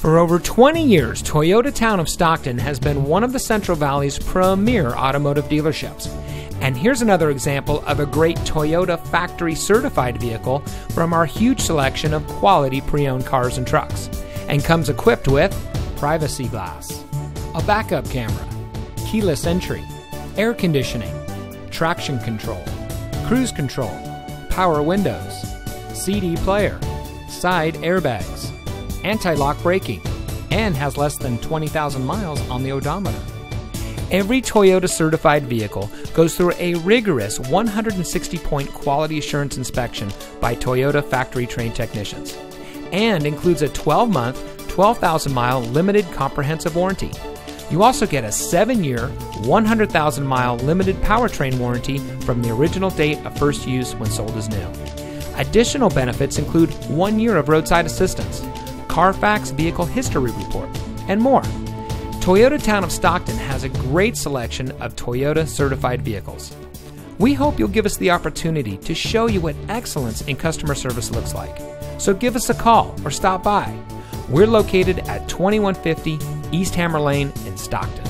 For over 20 years, Toyota Town of Stockton has been one of the Central Valley's premier automotive dealerships. And here's another example of a great Toyota factory certified vehicle from our huge selection of quality pre owned cars and trucks. And comes equipped with privacy glass, a backup camera, keyless entry, air conditioning, traction control, cruise control, power windows, CD player, side airbags anti lock braking, and has less than 20,000 miles on the odometer. Every Toyota certified vehicle goes through a rigorous 160 point quality assurance inspection by Toyota factory trained technicians and includes a 12 month, 12,000 mile limited comprehensive warranty. You also get a 7 year, 100,000 mile limited powertrain warranty from the original date of first use when sold as new. Additional benefits include one year of roadside assistance, Carfax Vehicle History Report, and more. Toyota Town of Stockton has a great selection of Toyota certified vehicles. We hope you'll give us the opportunity to show you what excellence in customer service looks like. So give us a call or stop by. We're located at 2150 East Hammer Lane in Stockton.